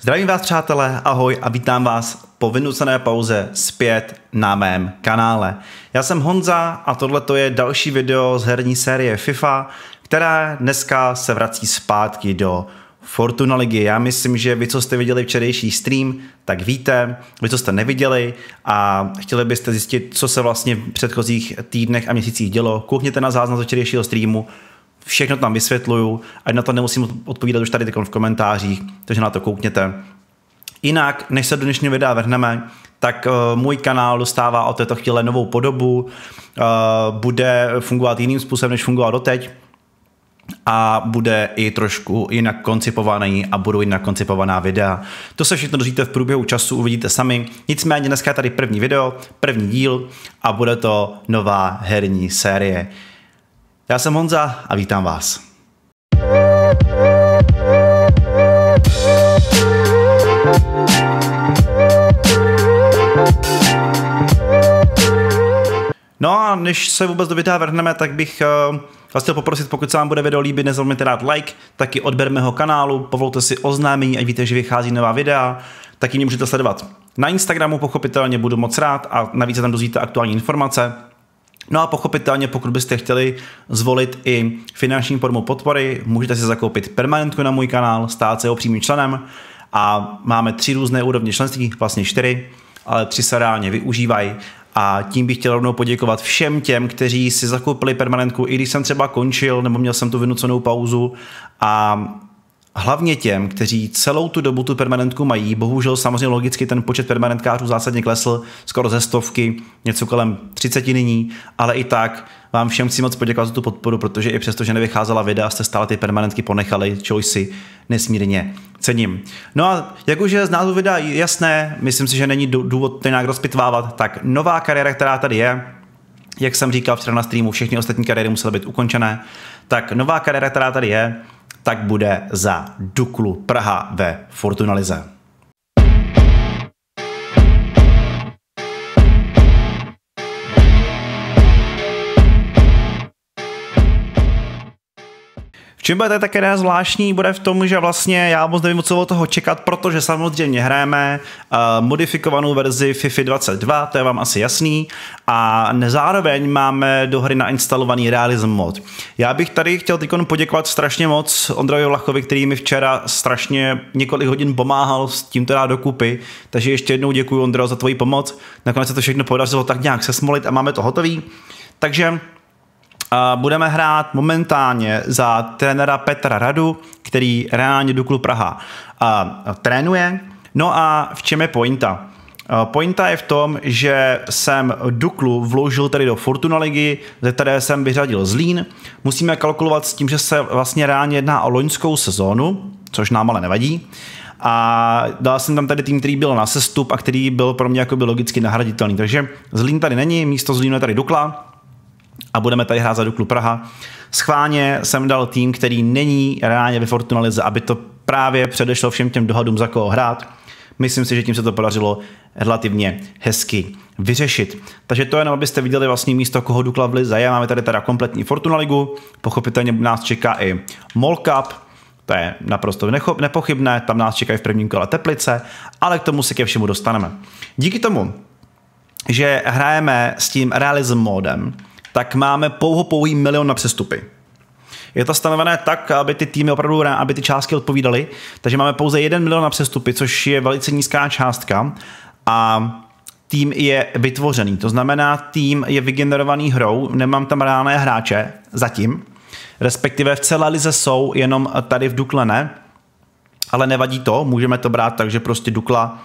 Zdravím vás přátelé, ahoj a vítám vás po vynucené pauze zpět na mém kanále. Já jsem Honza a tohle je další video z herní série FIFA, která dneska se vrací zpátky do Fortuna ligy. Já myslím, že vy, co jste viděli včerejší stream, tak víte, vy, co jste neviděli a chtěli byste zjistit, co se vlastně v předchozích týdnech a měsících dělo, koukněte na záznam z včerejšího streamu, všechno tam vysvětluju, ať na to nemusím odpovídat už tady v komentářích, takže na to koukněte. Jinak, než se do dnešního videa vrhneme, tak uh, můj kanál dostává od této chvíle novou podobu, uh, bude fungovat jiným způsobem, než fungoval doteď a bude i trošku jinak koncipovaný a budou jinak koncipovaná videa. To se všechno dozvíte v průběhu času, uvidíte sami. Nicméně dneska je tady první video, první díl a bude to nová herní série. Já jsem Honza a vítám vás. No a než se vůbec do videa vrhneme, tak bych uh, vás chtěl poprosit, pokud se vám bude video líbit, nezapomeňte dát like, taky odber mého kanálu, povolte si oznámení, ať víte, že vychází nová videa, taky mě můžete sledovat. Na Instagramu pochopitelně budu moc rád a navíc se tam dozvíte aktuální informace. No a pochopitelně, pokud byste chtěli zvolit i finanční formu podpory, můžete si zakoupit permanentku na můj kanál, stát se jeho přímým členem. A máme tři různé úrovně členství, vlastně čtyři, ale tři se reálně využívají. A tím bych chtěl rovnou poděkovat všem těm, kteří si zakoupili permanentku, i když jsem třeba končil nebo měl jsem tu vynucenou pauzu. A hlavně těm, kteří celou tu dobu tu permanentku mají. Bohužel samozřejmě logicky ten počet permanentkářů zásadně klesl skoro ze stovky, něco kolem 30 nyní, ale i tak vám všem chci moc poděkovat za tu podporu, protože i přesto, že nevycházela videa, jste stále ty permanentky ponechali, čehož si nesmírně cením. No a jak už je z názvu videa jasné, myslím si, že není důvod to nějak rozpitvávat, tak nová kariéra, která tady je, jak jsem říkal včera na streamu, všechny ostatní kariéry musely být ukončené, tak nová kariéra, která tady je, tak bude za Duklu Praha ve Fortunalize. Čem bude také zvláštní, bude v tom, že vlastně já moc nevím, co od toho čekat, protože samozřejmě hrajeme uh, modifikovanou verzi FIFA 22, to je vám asi jasný, a nezároveň máme do hry nainstalovaný Realism mod. Já bych tady chtěl teď poděkovat strašně moc Ondrovi Vlachovi, který mi včera strašně několik hodin pomáhal s tím teda dokupy, takže ještě jednou děkuji Ondro za tvoji pomoc. Nakonec se to všechno podařilo tak nějak sesmolit a máme to hotový. Takže budeme hrát momentálně za trenéra Petra Radu, který reálně Duklu Praha trénuje. No a v čem je pointa? Pointa je v tom, že jsem Duklu vložil tady do Fortuna ligy, ze které jsem vyřadil Zlín. Musíme kalkulovat s tím, že se vlastně reálně jedná o loňskou sezónu, což nám ale nevadí. A dal jsem tam tady tým, který byl na sestup a který byl pro mě jakoby logicky nahraditelný. Takže Zlín tady není, místo Zlínu je tady Dukla a budeme tady hrát za Duklu Praha. Schválně jsem dal tým, který není reálně ve Fortuna Lize, aby to právě předešlo všem těm dohadům, za koho hrát. Myslím si, že tím se to podařilo relativně hezky vyřešit. Takže to jenom, abyste viděli vlastně místo, koho Dukla v Lize je. Máme tady teda kompletní Fortuna Ligu, pochopitelně nás čeká i Mall Cup, to je naprosto nepochybné, tam nás čekají v prvním kole Teplice, ale k tomu se ke všemu dostaneme. Díky tomu, že hrajeme s tím realism modem, tak máme pouho pouhý milion na přestupy. Je to stanovené tak, aby ty týmy opravdu, aby ty částky odpovídaly, takže máme pouze 1 milion na přestupy, což je velice nízká částka a tým je vytvořený. To znamená, tým je vygenerovaný hrou, nemám tam reálné hráče zatím, respektive v celé lize jsou, jenom tady v Dukle ne, ale nevadí to, můžeme to brát tak, že prostě Dukla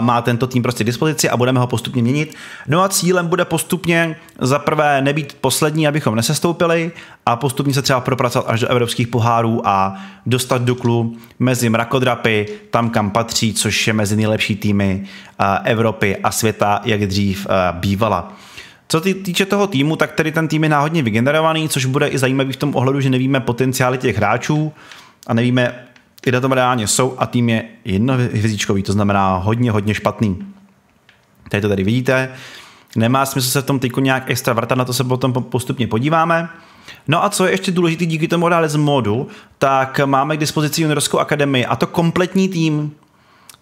má tento tým prostě dispozici a budeme ho postupně měnit. No a cílem bude postupně za prvé nebýt poslední, abychom nesestoupili a postupně se třeba propracovat až do evropských pohárů a dostat Duklu mezi mrakodrapy, tam kam patří, což je mezi nejlepší týmy Evropy a světa, jak dřív bývala. Co ty týče toho týmu, tak tedy ten tým je náhodně vygenerovaný, což bude i zajímavý v tom ohledu, že nevíme potenciály těch hráčů a nevíme, kde tam reálně jsou a tým je jednohvězdičkový, to znamená hodně, hodně špatný. Tady to tady vidíte. Nemá smysl se v tom teď nějak extra vrtat, na to se potom postupně podíváme. No a co je ještě důležité díky tomu realism modu, tak máme k dispozici juniorskou akademii a to kompletní tým.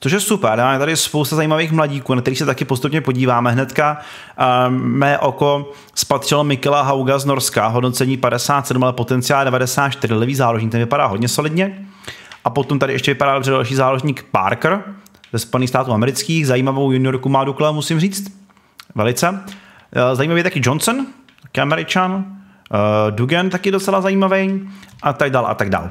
Což je super, máme tady spousta zajímavých mladíků, na kterých se taky postupně podíváme. Hnedka uh, mé oko spatřilo Mikela Hauga z Norska, hodnocení 57, ale potenciál 94, levý záložník, ten vypadá hodně solidně. A potom tady ještě vypadá dobře další záložník Parker ze Spojených států amerických, zajímavou juniorku má Dukla, musím říct, velice. Uh, zajímavý je taky Johnson, taky Američan, uh, Dugan taky docela zajímavý a tak dál a tak dál.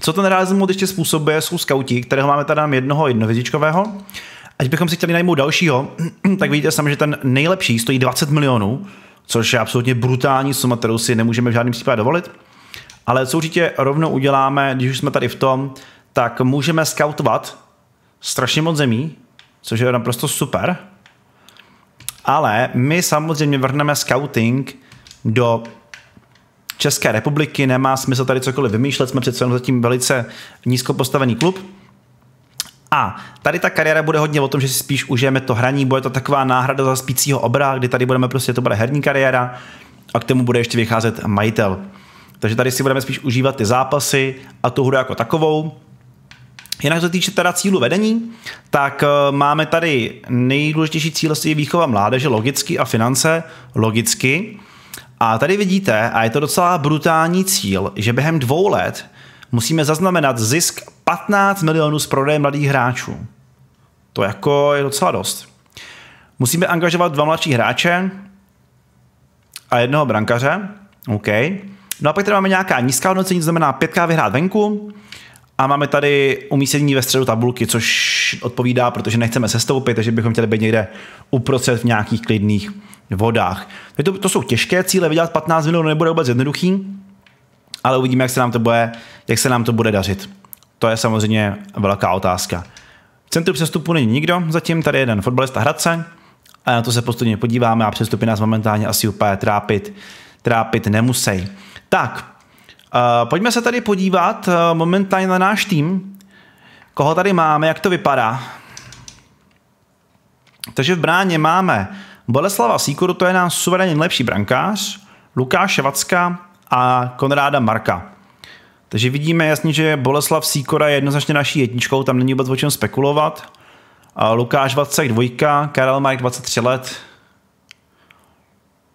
Co ten realism mod ještě způsobuje, jsou skauti, kterého máme tady jednoho jednovězičkového. Ať bychom si chtěli najmout dalšího, tak vidíte sami, že ten nejlepší stojí 20 milionů, což je absolutně brutální suma, kterou si nemůžeme v žádném případě dovolit. Ale co určitě rovnou uděláme, když už jsme tady v tom, tak můžeme scoutovat strašně moc zemí, což je naprosto super. Ale my samozřejmě vrhneme scouting do České republiky, nemá smysl tady cokoliv vymýšlet, jsme přece jenom zatím velice nízko postavený klub. A tady ta kariéra bude hodně o tom, že si spíš užijeme to hraní, bude to taková náhrada za spícího obra, kdy tady budeme prostě, to bude herní kariéra a k tomu bude ještě vycházet majitel. Takže tady si budeme spíš užívat ty zápasy a tu hru jako takovou. Jinak se týče teda cílu vedení, tak eh, máme tady nejdůležitější cíl je výchova mládeže, logicky a finance, logicky. A tady vidíte, a je to docela brutální cíl, že během dvou let musíme zaznamenat zisk 15 milionů z prodeje mladých hráčů. To jako je docela dost. Musíme angažovat dva mladší hráče a jednoho brankaře. OK. No a pak tady máme nějaká nízká hodnocení, to znamená 5K vyhrát venku, a máme tady umístění ve středu tabulky, což odpovídá, protože nechceme sestoupit, takže bychom chtěli být někde uprostřed v nějakých klidných vodách. To, to jsou těžké cíle, vydělat 15 minut nebude vůbec jednoduchý, ale uvidíme, jak se nám to bude, jak se nám to bude dařit. To je samozřejmě velká otázka. V centru přestupu není nikdo, zatím tady jeden fotbalista Hradce, a na to se postupně podíváme a přestupy nás momentálně asi úplně trápit, trápit nemusí. Tak, uh, pojďme se tady podívat uh, momentálně na náš tým, koho tady máme, jak to vypadá. Takže v bráně máme Boleslava Sýkoru, to je náš suverénně nejlepší brankář, Lukáše Vacka a Konráda Marka. Takže vidíme jasně, že Boleslav Sýkora je jednoznačně naší jedničkou, tam není vůbec o čem spekulovat. A Lukáš Vacek dvojka, Karel Mark 23 let.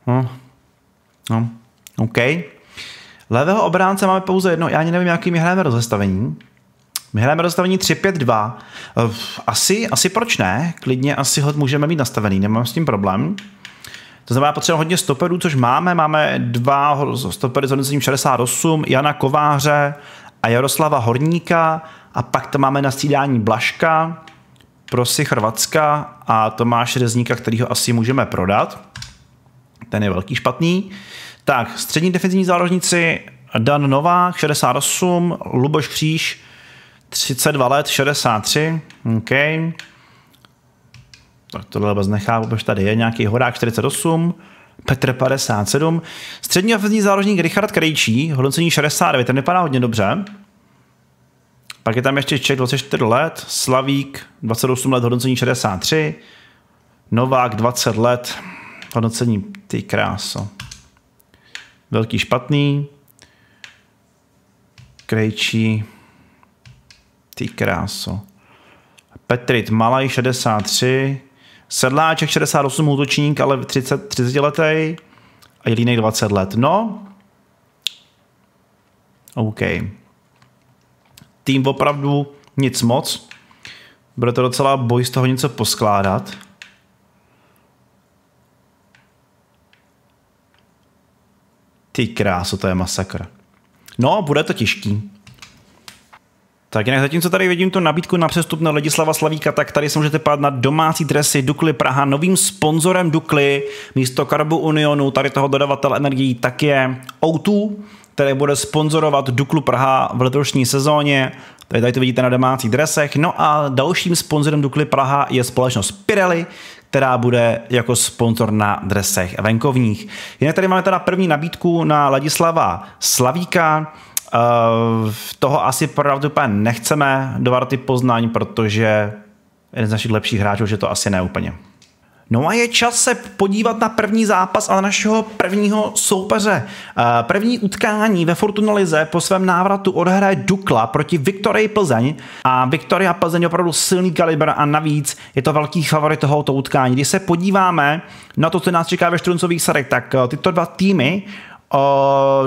No, no, OK. Levého obránce máme pouze jedno, já ani nevím, jaký my hrajeme rozestavení. My hrajeme rozstavení 3-5-2. Eh, asi, asi proč ne? Klidně asi ho můžeme mít nastavený, nemám s tím problém. To znamená, potřebujeme hodně stoperů, což máme. Máme dva stopery s hodnocením 68, Jana Kováře a Jaroslava Horníka. A pak tam máme na střídání Blaška, Prosy Chrvatska a Tomáš Rezníka, kterýho asi můžeme prodat. Ten je velký špatný. Tak, střední defenzivní záložníci Dan Novák, 68, Luboš Kříž, 32 let, 63, OK. Tak tohle vůbec nechápu, protože tady je nějaký horák 48, Petr 57. Střední ofenzivní záložník Richard Krejčí, hodnocení 69, ten vypadá hodně dobře. Pak je tam ještě Čech 24 let, Slavík 28 let, hodnocení 63, Novák 20 let, hodnocení ty kráso. Velký špatný, Krejčí ty kráso. Petrit Malaj 63, Sedláček 68 útočník, ale 30, 30 letý a Jelínek 20 let. No, OK. Tým opravdu nic moc. Bude to docela boj z toho něco poskládat. Ty kráso, to je masakr. No, bude to těžký. Tak jinak zatímco tady vidím tu nabídku na přestup na Ledislava Slavíka, tak tady se můžete pát na domácí dresy Dukly Praha. Novým sponzorem Dukly místo Karbu Unionu, tady toho dodavatel energií, tak je O2, který bude sponzorovat Duklu Praha v letošní sezóně. Tady, tady to vidíte na domácích dresech. No a dalším sponzorem Dukly Praha je společnost Pirelli, která bude jako sponzor na dresech venkovních. Jinak tady máme teda první nabídku na Ladislava Slavíka, Uh, toho asi pravděpodobně nechceme do Varty Poznaň, protože jeden z našich lepších hráčů, že to asi ne úplně. No a je čas se podívat na první zápas a na našeho prvního soupeře. Eh, první utkání ve Fortuna Lize po svém návratu odhraje Dukla proti Viktorii Plzeň a Viktoria Plzeň je opravdu silný kalibr a navíc je to velký favorit tohoto utkání. Když se podíváme na to, co nás čeká ve Štruncových sadech, tak eh, tyto dva týmy eh,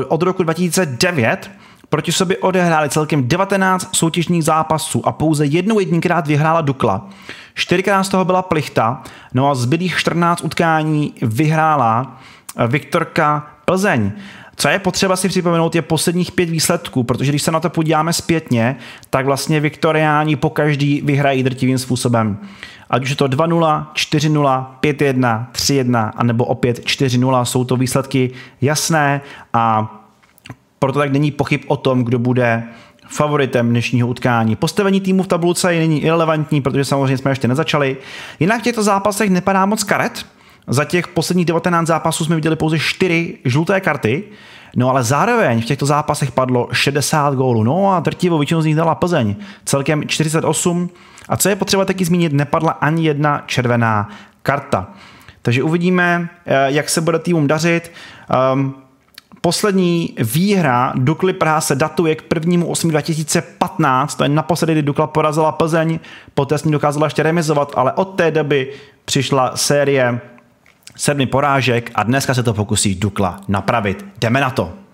od roku 2009 Proti sobě odehráli celkem 19 soutěžních zápasů a pouze jednou jedinkrát vyhrála Dukla. Čtyřikrát z toho byla Plichta, no a zbylých 14 utkání vyhrála eh, Viktorka Plzeň. Co je potřeba si připomenout, je posledních pět výsledků, protože když se na to podíváme zpětně, tak vlastně Viktoriáni po každý vyhrají drtivým způsobem. Ať už je to 2-0, 4-0, 5-1, 3-1, anebo opět 4-0, jsou to výsledky jasné a proto tak není pochyb o tom, kdo bude favoritem dnešního utkání. Postavení týmu v tabulce je není irrelevantní, protože samozřejmě jsme ještě nezačali. Jinak v těchto zápasech nepadá moc karet. Za těch posledních 19 zápasů jsme viděli pouze 4 žluté karty, no ale zároveň v těchto zápasech padlo 60 gólů. No a drtivou většinu z nich dala Plzeň, celkem 48. A co je potřeba taky zmínit, nepadla ani jedna červená karta. Takže uvidíme, eh, jak se bude týmům dařit. Um, Poslední výhra Dukly Praha se datuje k 1. 8. 2015, to je naposledy, kdy Dukla porazila Plzeň, poté s ní dokázala ještě remizovat, ale od té doby přišla série sedmi porážek a dneska se to pokusí Dukla napravit. Jdeme na to!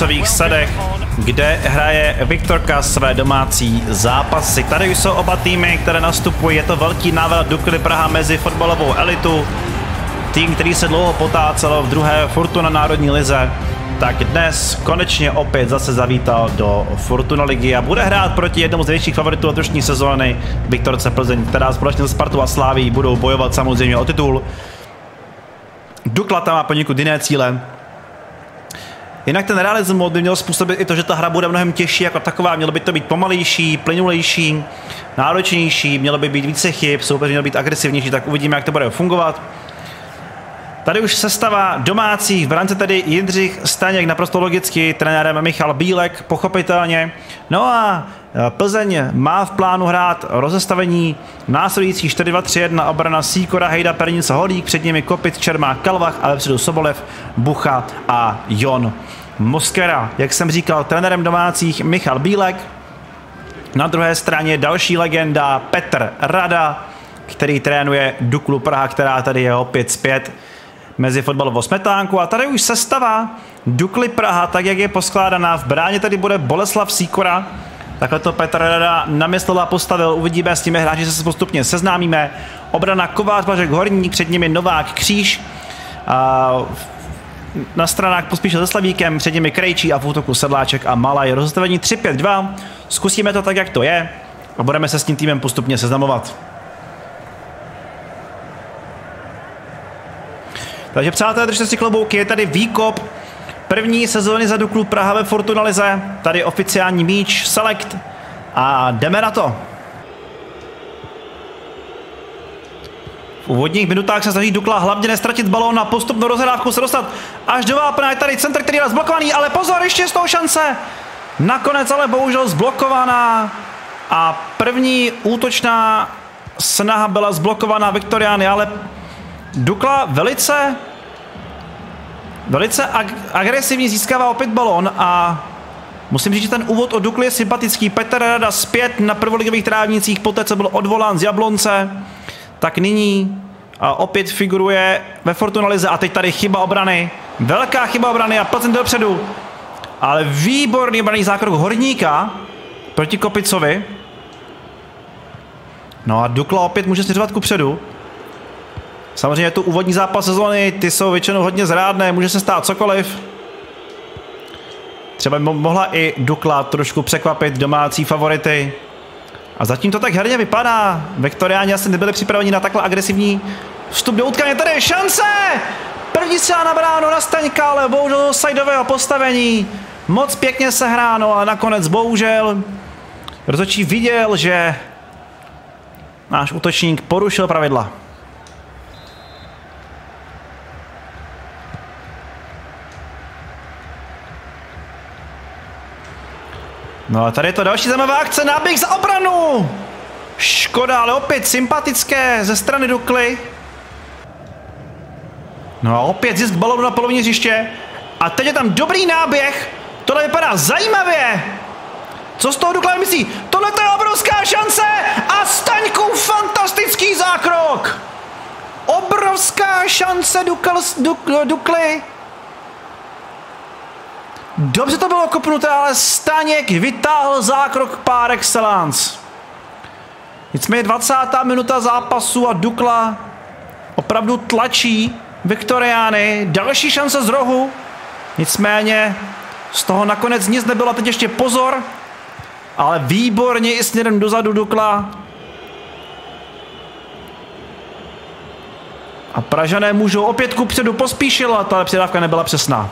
Koncových sadech, kde hraje Viktorka své domácí zápasy. Tady jsou oba týmy, které nastupují. Je to velký návrat Dukly Praha mezi fotbalovou elitu. Tým, který se dlouho potácel v druhé Fortuna Národní lize, tak dnes konečně opět zase zavítal do Fortuna ligy a bude hrát proti jednomu z největších favoritů letošní sezóny, Viktorce Plzeň, která společně s Spartu a Sláví budou bojovat samozřejmě o titul. Dukla tam má poněkud jiné cíle, Jinak ten realism by měl způsobit i to, že ta hra bude mnohem těžší jako taková, mělo by to být pomalejší, plynulejší, náročnější, mělo by být více chyb, soupeř měl být agresivnější, tak uvidíme, jak to bude fungovat. Tady už sestava domácích, v rámci tedy Jindřich Staněk naprosto logicky, trenérem Michal Bílek, pochopitelně. No a e, Plzeň má v plánu hrát rozestavení následující 4-2-3-1 obrana Síkora, Hejda, Pernice, Holík, před nimi Kopit, Čermák, Kalvach a vepředu Sobolev, Bucha a Jon. Moskera, jak jsem říkal, trenérem domácích Michal Bílek. Na druhé straně další legenda Petr Rada, který trénuje Duklu Praha, která tady je opět zpět mezi fotbalovou smetánku. A tady už sestava Dukly Praha, tak jak je poskládaná. V bráně tady bude Boleslav Síkora, Takhle to Petr Rada namyslel a postavil. Uvidíme s těmi hráči, se postupně seznámíme. Obrana Kovář, Bažek, Horník, před nimi Novák, Kříž. A na stranách pospíšil se Slavíkem, před nimi Krejčí a v útoku Sedláček a Malaj. Rozstavení 3-5-2. Zkusíme to tak, jak to je a budeme se s tím týmem postupně seznamovat. Takže přátelé, držte si klobouky, je tady výkop první sezóny za Duklu Praha ve Fortunalize. Tady oficiální míč, select a jdeme na to. V úvodních minutách se snaží Dukla hlavně nestratit balón na postupnou rozhrávku se dostat až do vápna. Je tady centr, který je zblokovaný, ale pozor, ještě z toho šance. Nakonec ale bohužel zblokovaná a první útočná snaha byla zblokovaná Viktoriány, ale Dukla velice velice ag- agresivně získává opět balon a musím říct, že ten úvod od Dukly je sympatický. Petr Rada zpět na prvoligových trávnicích, poté co byl odvolán z Jablonce, tak nyní a opět figuruje ve Fortunalize a teď tady chyba obrany. Velká chyba obrany a Plzeň dopředu. Ale výborný obraný zákrok Horníka proti Kopicovi. No a Dukla opět může směřovat ku předu. Samozřejmě tu úvodní zápas sezóny, ty jsou většinou hodně zrádné, může se stát cokoliv. Třeba mohla i Dukla trošku překvapit domácí favority. A zatím to tak herně vypadá. Vektoriáni asi nebyli připraveni na takhle agresivní vstup do utkání. Tady je šance! První střela na bránu na Staňka, ale bohužel sideového postavení. Moc pěkně se hráno, ale nakonec bohužel rozhodčí viděl, že náš útočník porušil pravidla. No a tady je to další zajímavá akce, náběh za obranu! Škoda, ale opět sympatické ze strany Dukly. No a opět zisk balonu na polovině hřiště. A teď je tam dobrý náběh. Tohle vypadá zajímavě. Co z toho Dukla myslí? Tohle to je obrovská šance a Staňku fantastický zákrok. Obrovská šance Dukl, Duk, Dukly. Dobře to bylo kopnuté, ale Staněk vytáhl zákrok par excellence. Nicméně 20. minuta zápasu a Dukla opravdu tlačí Viktoriány. Další šance z rohu. Nicméně z toho nakonec nic nebylo. Teď ještě pozor. Ale výborně i směrem dozadu Dukla. A Pražané můžou opět ku předu pospíšilo a ta předávka nebyla přesná.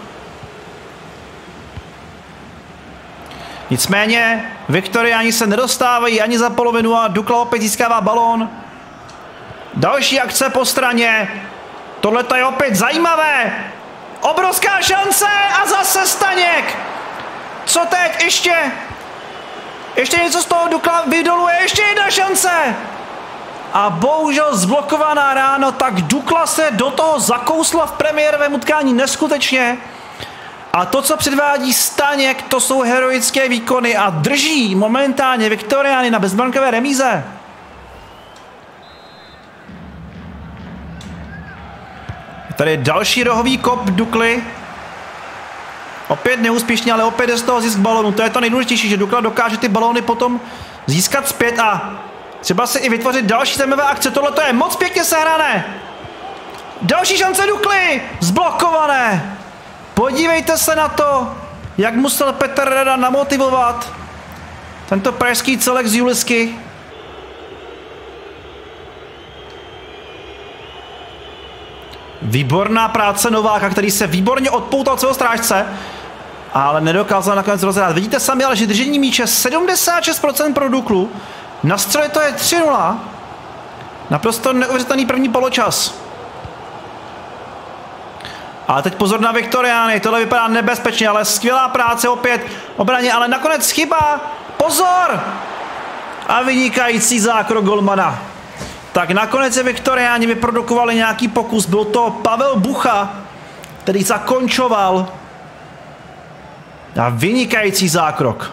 Nicméně Viktoriáni se nedostávají ani za polovinu a Dukla opět získává balón. Další akce po straně. Tohle je opět zajímavé. Obrovská šance a zase Staněk. Co teď ještě? Ještě něco z toho Dukla vydoluje, ještě jedna šance. A bohužel zblokovaná ráno, tak Dukla se do toho zakousla v premiérovém utkání neskutečně. A to, co předvádí Staněk, to jsou heroické výkony a drží momentálně Viktoriány na bezbrankové remíze. Tady další rohový kop Dukly. Opět neúspěšně, ale opět je z toho zisk balonu. To je to nejdůležitější, že Dukla dokáže ty balony potom získat zpět a třeba si i vytvořit další zajímavé akce. Tohle to je moc pěkně sehrané. Další šance Dukly! Zblokované! Podívejte se na to, jak musel Petr Rada namotivovat tento pražský celek z Julisky. Výborná práce Nováka, který se výborně odpoutal celého strážce, ale nedokázal nakonec rozhrát. Vidíte sami, ale že držení míče 76% pro Duklu, na střele to je 3-0. Naprosto neuvěřitelný první poločas. Ale teď pozor na Viktoriány, tohle vypadá nebezpečně, ale skvělá práce opět obraně, ale nakonec chyba. Pozor! A vynikající zákrok Golmana. Tak nakonec je Viktoriáni vyprodukovali nějaký pokus. Byl to Pavel Bucha, který zakončoval. A vynikající zákrok.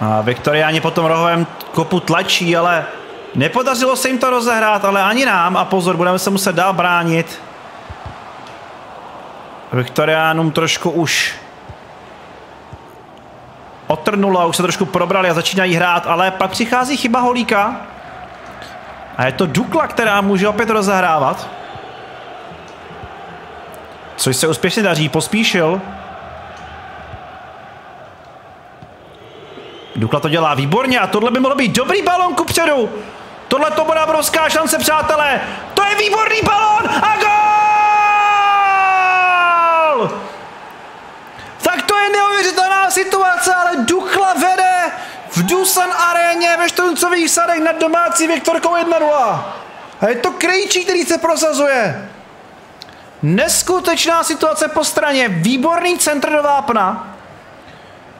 A Viktoriáni potom rohovém kopu tlačí, ale Nepodařilo se jim to rozehrát, ale ani nám. A pozor, budeme se muset dál bránit. Viktoriánům trošku už otrnulo, už se trošku probrali a začínají hrát, ale pak přichází chyba Holíka. A je to Dukla, která může opět rozehrávat. Což se úspěšně daří, pospíšil. Dukla to dělá výborně a tohle by mohlo být dobrý balon ku předu. Tohle to bude obrovská šance, přátelé. To je výborný balón a gol! Tak to je neuvěřitelná situace, ale Dukla vede v Dusan aréně ve Štroncových sadech nad domácí Viktorkou 1-0. A je to Krejčí, který se prosazuje. Neskutečná situace po straně, výborný centr do vápna.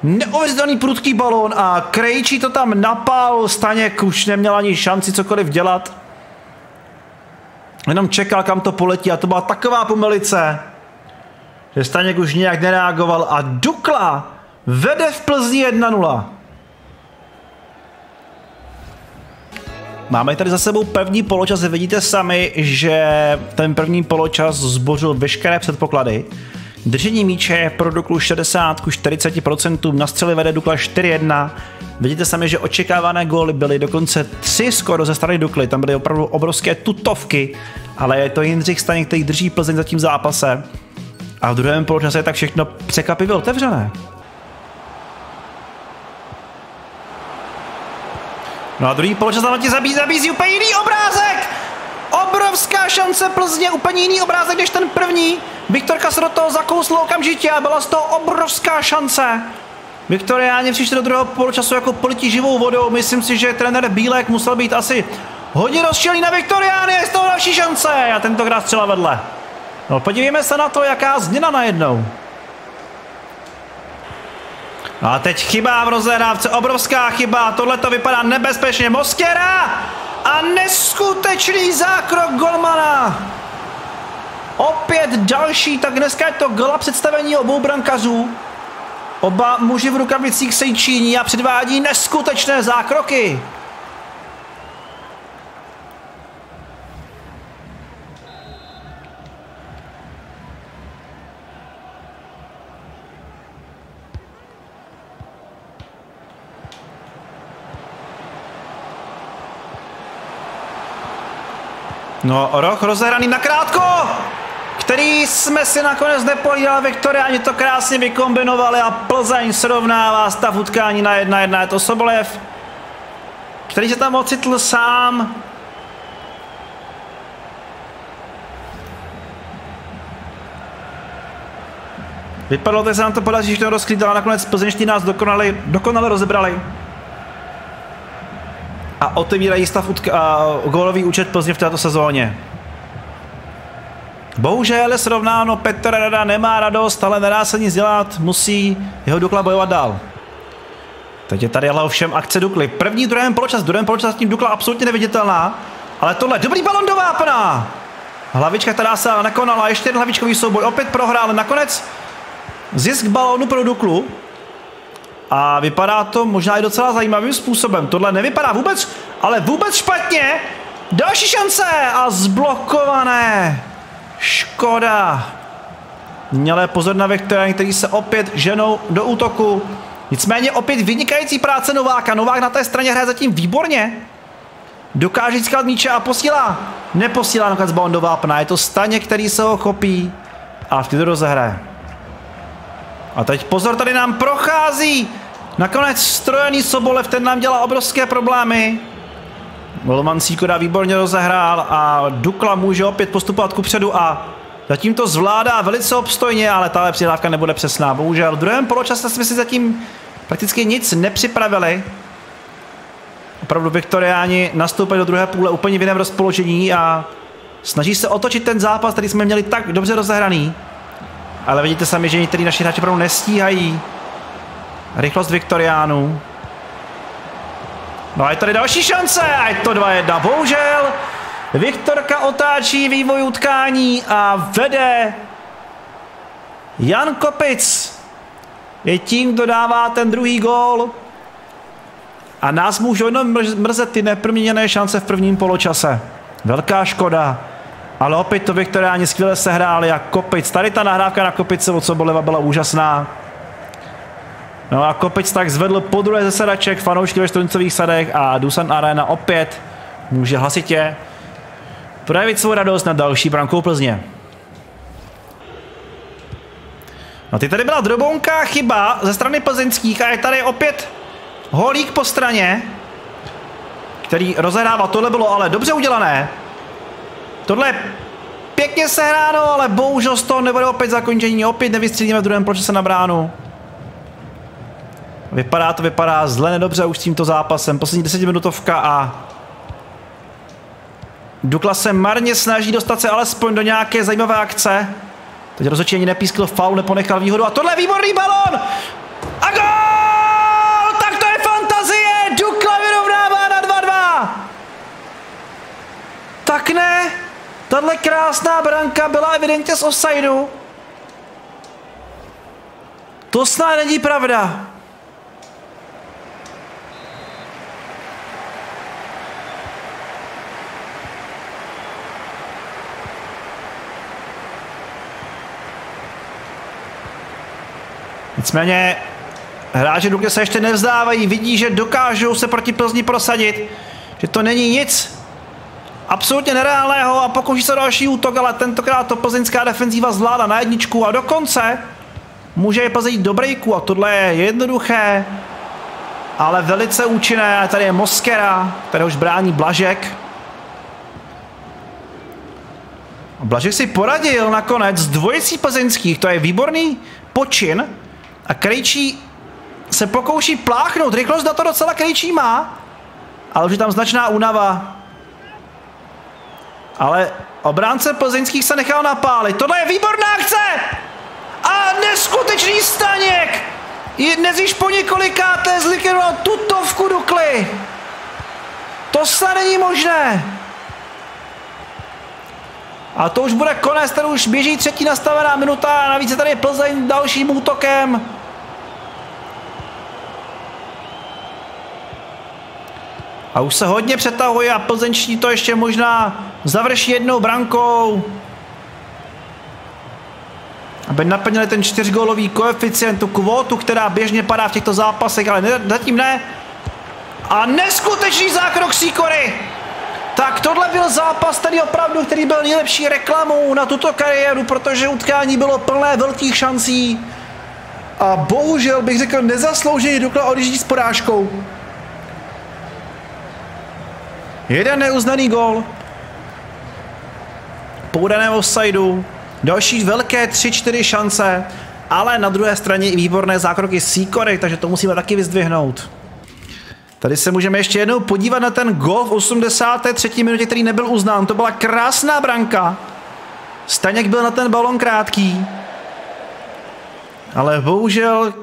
Neuvěřitelný prudký balón a Krejčí to tam napál, Staněk už neměl ani šanci cokoliv dělat. Jenom čekal, kam to poletí a to byla taková pomelice, že Staněk už nějak nereagoval a Dukla vede v Plzni 1-0. Máme tady za sebou první poločas, vidíte sami, že ten první poločas zbořil veškeré předpoklady. Držení míče pro Duklu 60 ku 40%, na střely vede Dukla 4-1. Vidíte sami, že očekávané góly byly dokonce tři skoro ze strany Dukly, tam byly opravdu obrovské tutovky, ale je to Jindřich Staněk, který drží Plzeň za tím zápase. A v druhém poločase je tak všechno překvapivě otevřené. No a druhý poločas tam ti zabízí, zabízí úplně jiný obrázek! Obrovská šance Plzně, úplně jiný obrázek než ten první. Viktorka se do toho zakousl okamžitě a byla z toho obrovská šance. Viktoriáni přišli do druhého poločasu jako polití živou vodou. Myslím si, že trenér Bílek musel být asi hodně rozčilý na Viktoriány. Je z toho další šance a tentokrát střela vedle. No podívejme se na to, jaká změna najednou. A teď chyba v rozehrávce, obrovská chyba, tohle to vypadá nebezpečně. Moskera a neskutečný zákrok golmana. Opět další, tak dneska je to gola představení obou brankařů. Oba muži v rukavicích se číní a předvádí neskutečné zákroky. No, roh rozehraný na krátko, který jsme si nakonec nepohlídali Viktoria, ani to krásně vykombinovali a Plzeň srovnává stav utkání na jedna jedna. Je to Sobolev, který se tam ocitl sám. Vypadalo, že se nám to podaří, rozklid, ale nakonec plzeňští nás dokonale, dokonale rozebrali a otevírají stav utka, uh, gólový účet Plzně v této sezóně. Bohužel srovnáno, Petr Rada nemá radost, ale nedá se nic dělat, musí jeho Dukla bojovat dál. Teď je tady ale ovšem akce Dukly. První, druhém poločas, druhém poločas tím Dukla absolutně neviditelná, ale tohle dobrý balon do vápna. Hlavička, která se nakonala, ještě jeden hlavičkový souboj, opět prohrál, nakonec zisk balónu pro Duklu. A vypadá to možná i docela zajímavým způsobem. Tohle nevypadá vůbec, ale vůbec špatně. Další šance a zblokované. Škoda. Měle pozor na Viktora, který se opět ženou do útoku. Nicméně opět vynikající práce Nováka. Novák na té straně hraje zatím výborně. Dokáže získat míče a posílá. Neposílá nakonec balon do vápna. Je to Staně, který se ho chopí a v to rozehraje. A teď pozor, tady nám prochází. Nakonec strojený Sobolev, ten nám dělá obrovské problémy. Golman Sikoda výborně rozehrál a Dukla může opět postupovat kupředu a zatím to zvládá velice obstojně, ale tahle přihrávka nebude přesná. Bohužel v druhém poločase jsme si zatím prakticky nic nepřipravili. Opravdu Viktoriáni nastoupili do druhé půle úplně v jiném rozpoložení a snaží se otočit ten zápas, který jsme měli tak dobře rozehraný. Ale vidíte sami, že někteří naši hráči opravdu nestíhají rychlost Viktoriánů. No a je tady další šance a je to 2-1. Bohužel Viktorka otáčí vývoj utkání a vede Jan Kopic. Je tím, kdo dává ten druhý gól. A nás můžou jenom mrzet ty neproměněné šance v prvním poločase. Velká škoda. Ale opět to Viktoriáni skvěle sehráli a Kopic. Tady ta nahrávka na Kopice od Soboleva byla úžasná. No a Kopic tak zvedl po druhé ze sedaček fanoušky ve Štroncových sadech a Dusan Arena opět může hlasitě projevit svou radost na další brankou Plzně. No ty tady byla drobonká chyba ze strany plzeňských a je tady opět holík po straně, který rozehrává. Tohle bylo ale dobře udělané. Tohle je pěkně sehráno, ale bohužel z toho nebude opět zakončení. Opět nevystřílíme v druhém počase na bránu. Vypadá to, vypadá zle nedobře už s tímto zápasem. Poslední desetiminutovka a Dukla se marně snaží dostat se alespoň do nějaké zajímavé akce. Teď rozhodčí ani nepískl faul, neponechal výhodu a tohle je výborný balon! A gol! Tak to je fantazie! Dukla vyrovnává na 2-2! Tak ne! Tahle krásná branka byla evidentně z offsideu. To snad není pravda. Nicméně hráči Dukly se ještě nevzdávají, vidí, že dokážou se proti Plzni prosadit, že to není nic absolutně nereálného a pokouší se další útok, ale tentokrát to plzeňská defenzíva zvládá na jedničku a dokonce může je Plzeň do breaku a tohle je jednoduché, ale velice účinné. A tady je Moskera, už brání Blažek. Blažek si poradil nakonec s dvojicí plzeňských, to je výborný počin, a Krejčí se pokouší pláchnout. Rychlost na to docela Krejčí má, ale už je tam značná únava. Ale obránce plzeňských se nechal napálit. Tohle je výborná akce! A neskutečný Staněk! Dnes již po několikáté zlikvidoval tutovku Dukly. To se není možné. A to už bude konec, tady už běží třetí nastavená minuta a navíc je tady Plzeň dalším útokem. A už se hodně přetahuje a plzeňští to ještě možná završí jednou brankou. Aby naplnili ten čtyřgólový koeficient, tu kvótu, která běžně padá v těchto zápasech, ale ne, zatím ne. A neskutečný zákrok Sikory. Tak tohle byl zápas tady opravdu, který byl nejlepší reklamou na tuto kariéru, protože utkání bylo plné velkých šancí. A bohužel bych řekl nezaslouženě Dukla odjíždí s porážkou. Jeden neuznaný gol. Po udaném offsideu. Další velké 3-4 šance. Ale na druhé straně i výborné zákroky Sikory, takže to musíme taky vyzdvihnout. Tady se můžeme ještě jednou podívat na ten gol v 83. minutě, který nebyl uznán. To byla krásná branka. Staněk byl na ten balon krátký. Ale bohužel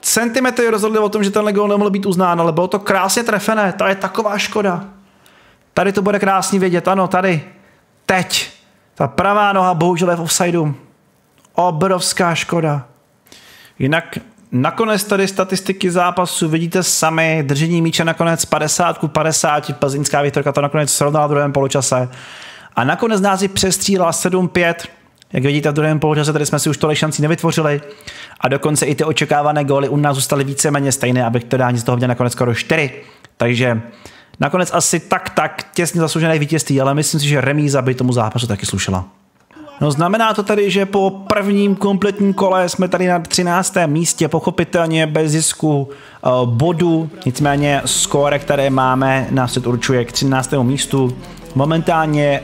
centimetry rozhodli o tom, že tenhle gol nemohl být uznán, ale bylo to krásně trefené. To je taková škoda. Tady to bude krásně vědět, ano, tady. Teď. Ta pravá noha bohužel je v offsideu. Obrovská škoda. Jinak nakonec tady statistiky zápasu vidíte sami, držení míče nakonec 50 ku 50, plzeňská větrka to nakonec srovnala v druhém poločase. A nakonec nás ji přestříla 7-5, jak vidíte v druhém poločase, tady jsme si už tolik šancí nevytvořili a dokonce i ty očekávané góly u nás zůstaly víceméně stejné, abych to dání z toho viděl nakonec skoro 4. Takže Nakonec asi tak tak těsně zasloužené vítězství, ale myslím si, že remíza by tomu zápasu taky slušela. No znamená to tady, že po prvním kompletním kole jsme tady na 13. místě, pochopitelně bez zisku uh, bodu, nicméně skóre, které máme, nás se určuje k 13. místu. Momentálně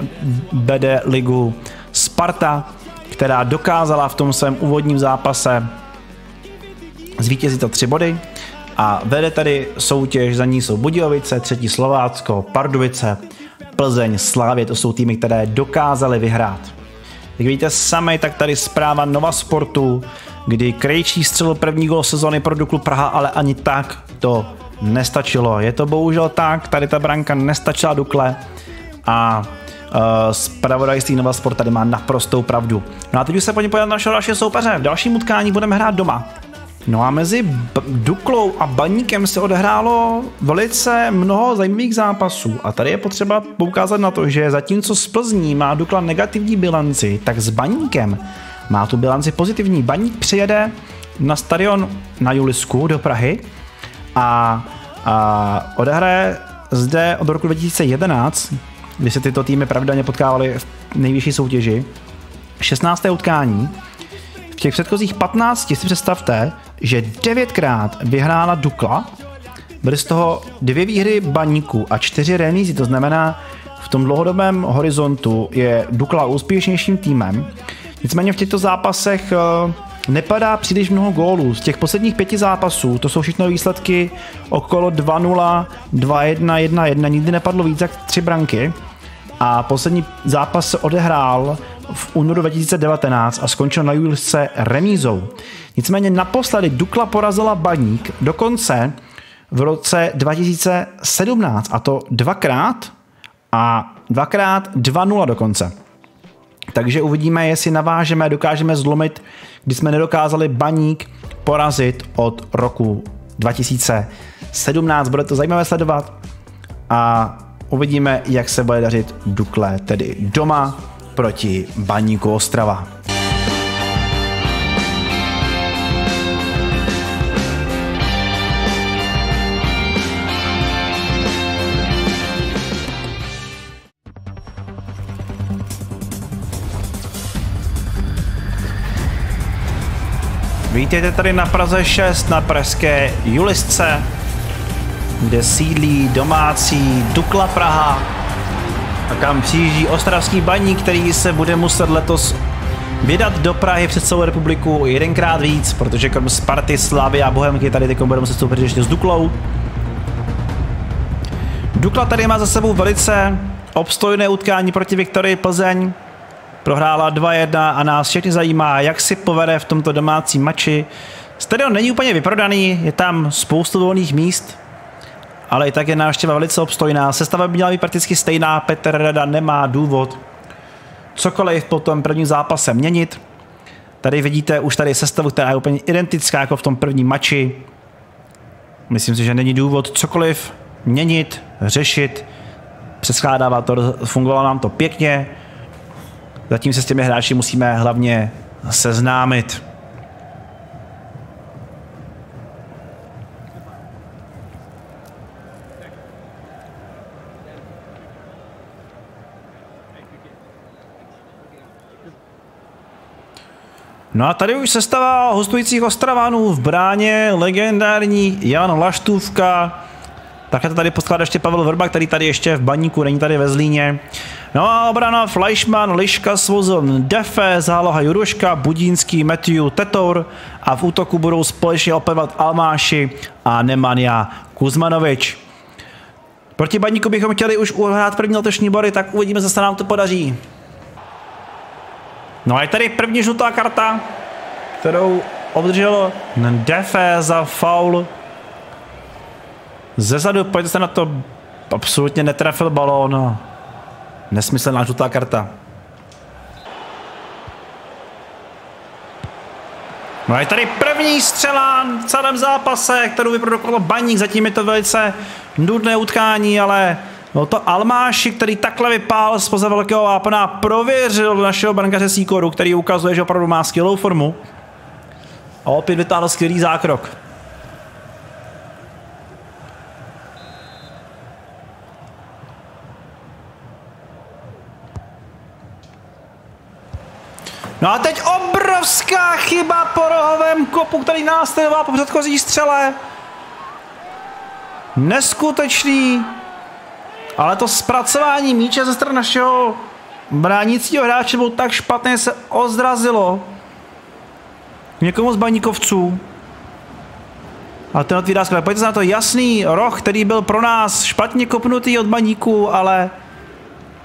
vede ligu Sparta, která dokázala v tom svém úvodním zápase zvítězit o tři body a vede tady soutěž, za ní jsou Budějovice, třetí Slovácko, Pardubice, Plzeň, Slávě, to jsou týmy, které dokázaly vyhrát. Jak vidíte sami, tak tady zpráva Nova Sportu, kdy Krejčí střelil první gol sezóny pro Duklu Praha, ale ani tak to nestačilo. Je to bohužel tak, tady ta branka nestačila Dukle a uh, zpravodajství Nova Sport tady má naprostou pravdu. No a teď už se pojďme podívat na našeho dalšího soupeře. V dalším utkání budeme hrát doma. No a mezi Duklou a Baníkem se odehrálo velice mnoho zajímavých zápasů a tady je potřeba poukázat na to, že zatímco z Plzní má Dukla negativní bilanci, tak s Baníkem má tu bilanci pozitivní. Baník přijede na stadion na Julisku do Prahy a, a odehraje zde od roku 2011, kdy se tyto týmy pravidelně potkávaly v nejvyšší soutěži, 16. utkání v těch předchozích 15 si představte, že devětkrát vyhrála Dukla, byly z toho dvě výhry baníku a čtyři remízy, to znamená, v tom dlouhodobém horizontu je Dukla úspěšnějším týmem. Nicméně v těchto zápasech eh, nepadá příliš mnoho gólů. Z těch posledních pěti zápasů, to jsou všechno výsledky okolo 2-0, 2-1, 1-1, nikdy nepadlo víc jak tři branky. A poslední zápas se odehrál v únoru 2019 a skončil na Julce remízou. Nicméně naposledy Dukla porazila Baník dokonce v roce 2017 a to dvakrát a dvakrát 2-0 dokonce. Takže uvidíme, jestli navážeme, dokážeme zlomit, když jsme nedokázali Baník porazit od roku 2017. Bude to zajímavé sledovat a uvidíme, jak se bude dařit Dukle, tedy doma proti Baníku Ostrava. Vítejte tady na Praze 6 na pražské Julisce, kde sídlí domácí Dukla Praha a kam přijíždí ostravský baník, který se bude muset letos vydat do Prahy před celou republiku jedenkrát víc, protože krom Sparty, Slavy a Bohemky tady teď budeme muset soupeřit ještě s Duklou. Dukla tady má za sebou velice obstojné utkání proti Viktorii Plzeň. Prohrála 2-1 a nás všechny zajímá, jak si povede v tomto domácím mači. Stadion není úplně vyprodaný, je tam spoustu volných míst, ale i tak je návštěva velice obstojná. Sestava by měla být prakticky stejná, Petr Reda nemá důvod cokoliv po tom prvním zápase měnit. Tady vidíte už tady sestavu, která je úplně identická jako v tom prvním mači. Myslím si, že není důvod cokoliv měnit, řešit, přeskládávat to, fungovalo nám to pěkně. Zatím se s těmi hráči musíme hlavně seznámit. No a tady už sestava hostujících Ostravánů v bráně, legendární Jan Laštůvka, také to tady poskládá ještě Pavel Vrba, který tady ještě v baníku, není tady ve Zlíně. No a obrana Fleischmann, Liška, Svozon, Defe, záloha Juruška, Budínský, Matthew, Tetor a v útoku budou společně opěvat Almáši a Nemanja Kuzmanovič. Proti baníku bychom chtěli už uhrát první letošní bory, tak uvidíme, zase nám to podaří. No a je tady první žlutá karta, kterou obdržel Defe za faul. Zezadu, pojďte se na to, absolutně netrefil balón. Nesmyslná žlutá karta. No a je tady první střela v celém zápase, kterou vyprodukoval Baník, zatím je to velice nudné utkání, ale No to Almáši, který takhle vypál spoza velkého vápna, prověřil našeho brankaře Sikoru, který ukazuje, že opravdu má skvělou formu. A opět vytáhl skvělý zákrok. No a teď obrovská chyba po rohovém kopu, který následoval po předchozí střele. Neskutečný ale to zpracování míče ze strany našeho bránícího hráče bylo tak špatné, se ozdrazilo někomu z baníkovců. A ten otvírá skvěle. Pojďte se na to jasný roh, který byl pro nás špatně kopnutý od baníku, ale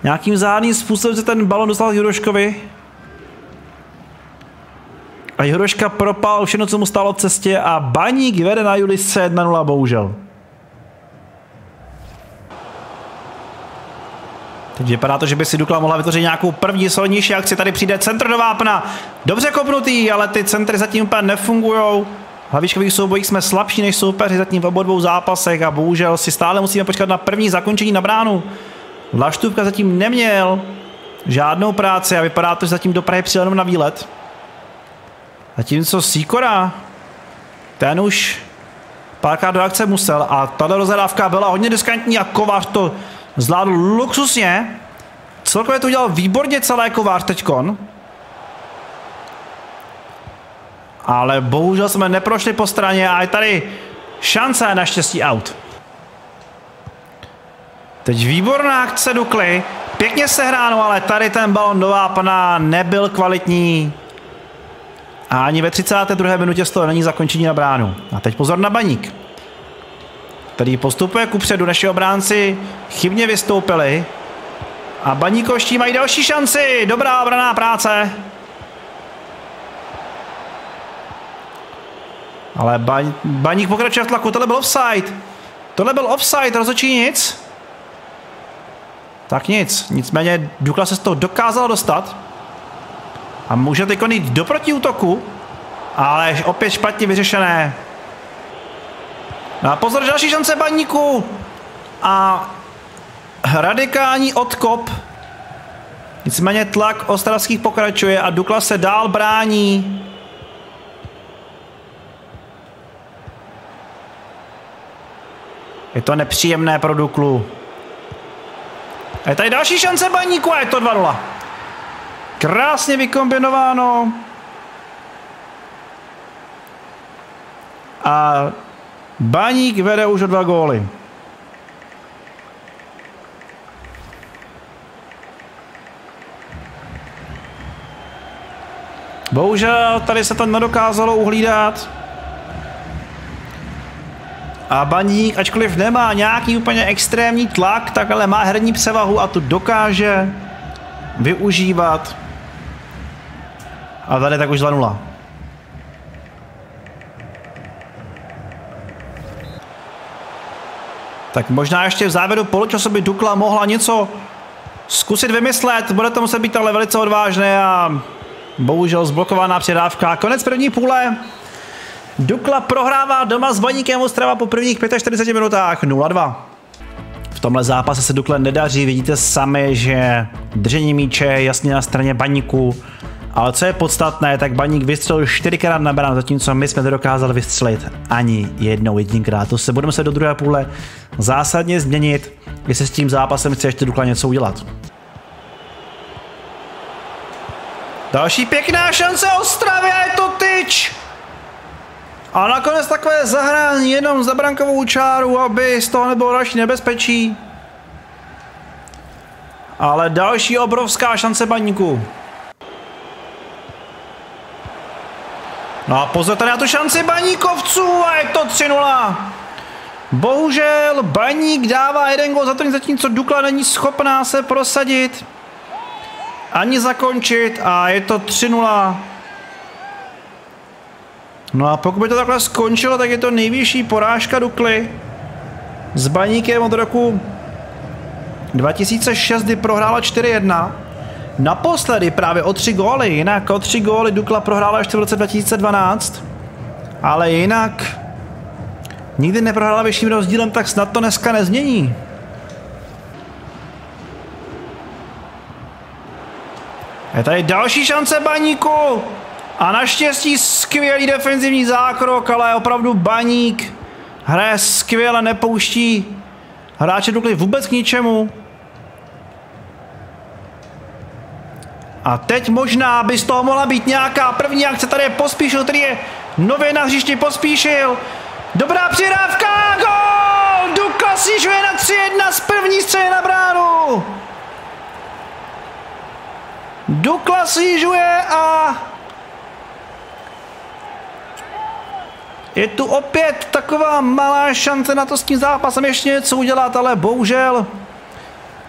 nějakým zádným způsobem se ten balon dostal k Juroškovi. A Juroška propal všechno, co mu stalo v cestě a baník vede na Julisce 1-0, bohužel. Teď vypadá to, že by si Dukla mohla vytvořit nějakou první solnější akci. Tady přijde centr do vápna. Dobře kopnutý, ale ty centry zatím úplně nefungují. V hlavičkových soubojích jsme slabší než soupeři zatím v obou dvou zápasech a bohužel si stále musíme počkat na první zakončení na bránu. Laštůvka zatím neměl žádnou práci a vypadá to, že zatím do Prahy přijel jenom na výlet. Zatímco Sikora, ten už párkrát do akce musel a tato rozhrávka byla hodně diskantní a Kovář to Zvládl luxusně. Celkově to udělal výborně celé kovář teďkon. Ale bohužel jsme neprošli po straně a je tady šance naštěstí out. Teď výborná akce Dukly. Pěkně sehráno, ale tady ten balon do vápna nebyl kvalitní. A ani ve 32. minutě z toho není zakončení na bránu. A teď pozor na baník který postupuje kupředu. Naši obránci chybně vystoupili. A baníkoští mají další šanci. Dobrá obraná práce. Ale baník pokračuje v tlaku. Tohle byl offside. Tohle byl offside, rozhodčí nic. Tak nic. Nicméně Dukla se z toho dokázala dostat. A může teď jít do protiútoku. Ale opět špatně vyřešené. No a pozor, další šance baníku. A radikální odkop. Nicméně tlak ostravských pokračuje a Dukla se dál brání. Je to nepříjemné pro Duklu. A je tady další šance baníku a je to 2-0. Krásně vykombinováno. A Baník vede už o dva góly. Bohužel tady se to nedokázalo uhlídat. A Baník, ačkoliv nemá nějaký úplně extrémní tlak, tak ale má herní převahu a tu dokáže využívat. A tady tak už 2-0. Tak možná ještě v závěru poločasu by Dukla mohla něco zkusit vymyslet. Bude to muset být ale velice odvážné a bohužel zblokovaná předávka. Konec první půle. Dukla prohrává doma s Baníkem Ostrava po prvních 45 minutách 0-2. V tomhle zápase se Dukle nedaří, vidíte sami, že držení míče je jasně na straně Baníku, ale co je podstatné, tak Baník vystřelil čtyřikrát na bránu, zatímco my jsme nedokázali vystřelit ani jednou jedinkrát. To se budeme se do druhé půle zásadně změnit, jestli s tím zápasem chce ještě Dukla něco udělat. Další pěkná šance Ostravy a je to tyč! A nakonec takové zahrání jenom za brankovou čáru, aby z toho nebylo další nebezpečí. Ale další obrovská šance baníku. No a pozor tady na tu šanci baníkovců a je to 3-0. Bohužel baník dává jeden gol za to, zatímco Dukla není schopná se prosadit ani zakončit a je to 3-0. No a pokud by to takhle skončilo, tak je to nejvyšší porážka Dukly s Baníkem od roku 2006, kdy prohrála 4-1. Naposledy právě o tři góly, jinak o tři góly Dukla prohrála ještě v roce 2012. Ale jinak nikdy neprohrála vyšším rozdílem, tak snad to dneska nezmění. Je tady další šance Baníku. A naštěstí skvělý defenzivní zákrok, ale opravdu Baník hraje skvěle, nepouští hráče Dukly vůbec k ničemu. A teď možná by z toho mohla být nějaká první akce. Tady je Pospíšil, který je nově na hřišti Pospíšil. Dobrá přirávka, gol! Dukla snižuje na 3-1 z první střely na bránu. Dukla snižuje a je tu opět taková malá šance na to s tím zápasem ještě něco udělat, ale bohužel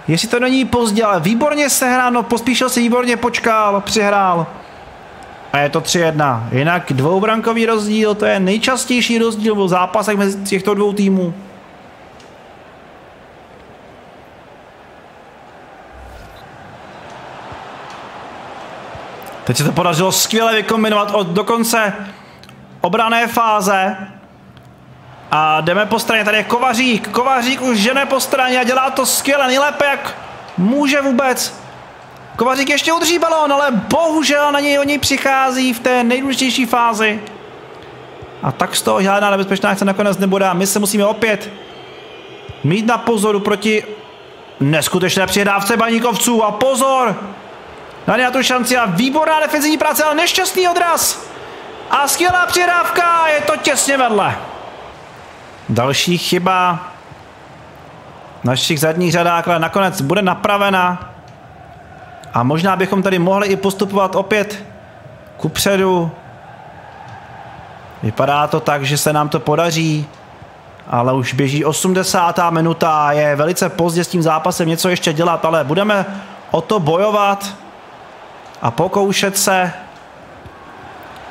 Jestli to není pozdě, ale výborně sehráno, pospíšil si výborně počkal, přihrál. A je to 3-1. Jinak dvoubrankový rozdíl, to je nejčastější rozdíl v zápasech mezi těchto dvou týmů. Teď se to podařilo skvěle vykombinovat od dokonce obrané fáze. A jdeme po straně, tady je Kovařík. Kovařík už žene po straně a dělá to skvěle, nejlépe jak může vůbec. Kovařík ještě udrží balón, ale bohužel na něj o něj přichází v té nejdůležitější fázi. A tak z toho žádná nebezpečná akce nakonec nebude. My se musíme opět mít na pozoru proti neskutečné přihrávce baníkovců. A pozor! Na tu šanci a výborná defenzivní práce, ale nešťastný odraz. A skvělá přihrávka, je to těsně vedle. Další chyba našich zadních řadách, ale nakonec bude napravena. A možná bychom tady mohli i postupovat opět kupředu. Vypadá to tak, že se nám to podaří, ale už běží 80. minuta, je velice pozdě s tím zápasem něco ještě dělat, ale budeme o to bojovat a pokoušet se.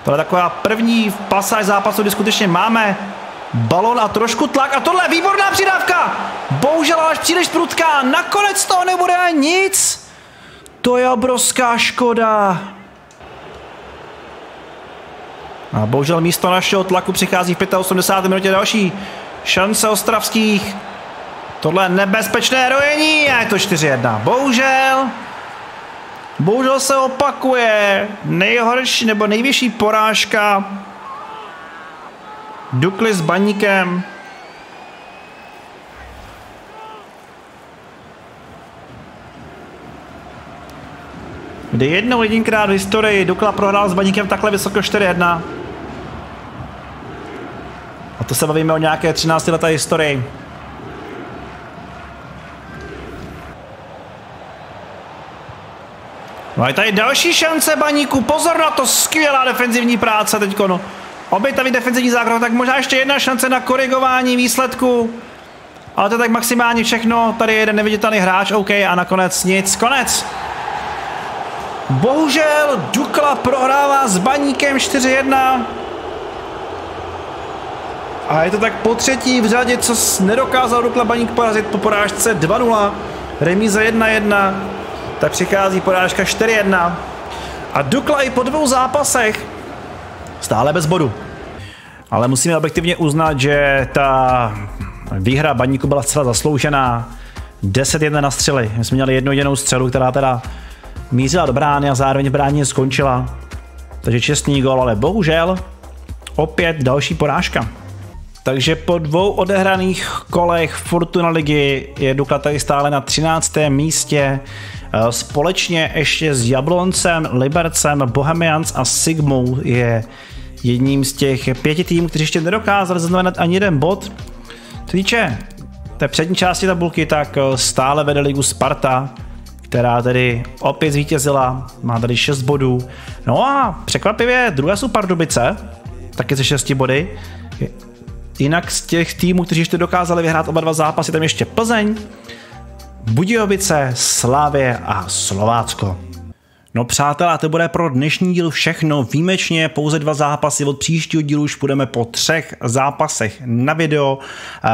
To je taková první pasáž zápasu, kdy skutečně máme balon a trošku tlak a tohle výborná přidávka. Bohužel až příliš prudká, nakonec toho nebude nic. To je obrovská škoda. A bohužel místo našeho tlaku přichází v 85. minutě další šance ostravských. Tohle nebezpečné rojení a je to 4-1. Bohužel. Bohužel se opakuje nejhorší nebo nejvyšší porážka Dukli s baníkem. Kdy jednou jedinkrát v historii Dukla prohrál s baníkem takhle vysoko 4-1. A to se bavíme o nějaké 13 leté historii. No a je tady další šance baníku, pozor na to, skvělá defenzivní práce teďko, no. Obětavý defenzivní zákrok, tak možná ještě jedna šance na korigování výsledku. Ale to je tak maximálně všechno, tady je jeden neviditelný hráč, OK, a nakonec nic, konec. Bohužel Dukla prohrává s Baníkem 4-1. A je to tak po třetí v řadě, co nedokázal Dukla Baník porazit po porážce 2-0. Remíza 1-1. Tak přichází porážka 4-1. A Dukla i po dvou zápasech stále bez bodu. Ale musíme objektivně uznat, že ta výhra Baníku byla zcela zasloužená. 10-1 na střely. My jsme měli jednu jedinou střelu, která teda mířila do brány a zároveň v bráně skončila. Takže čestný gol, ale bohužel opět další porážka. Takže po dvou odehraných kolech Fortuna ligy je Dukla tady stále na 13. místě. Eh, společně ještě s Jabloncem, Libercem, Bohemians a Sigmou je jedním z těch pěti týmů, kteří ještě nedokázali zaznamenat ani jeden bod. Týče té přední části tabulky, tak eh, stále vede ligu Sparta, která tedy opět zvítězila, má tady 6 bodů. No a překvapivě druhé jsou Pardubice, taky ze 6 body. Jinak z těch týmů, kteří ještě dokázali vyhrát oba dva zápasy, tam ještě Plzeň, Budějovice, Slávě a Slovácko. No přátelé, to bude pro dnešní díl všechno. Výjimečně pouze dva zápasy, od příštího dílu už budeme po třech zápasech na video.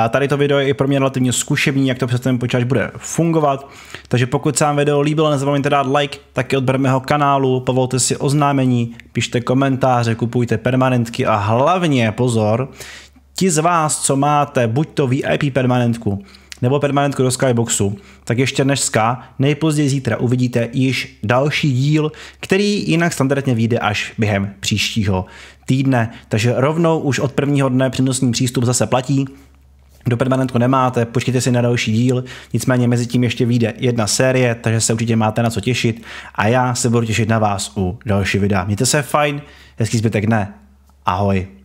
Tady to video je i pro mě relativně zkušební, jak to přes ten počítač bude fungovat. Takže pokud se vám video líbilo, nezapomeňte dát like, taky odber mého kanálu, povolte si oznámení, pište komentáře, kupujte permanentky a hlavně pozor, ti z vás, co máte buď to VIP permanentku, nebo permanentku do Skyboxu, tak ještě dneska, nejpozději zítra uvidíte již další díl, který jinak standardně vyjde až během příštího týdne. Takže rovnou už od prvního dne přednostní přístup zase platí, kdo permanentku nemáte, počkejte si na další díl, nicméně mezi tím ještě vyjde jedna série, takže se určitě máte na co těšit a já se budu těšit na vás u další videa. Mějte se fajn, hezký zbytek dne, ahoj.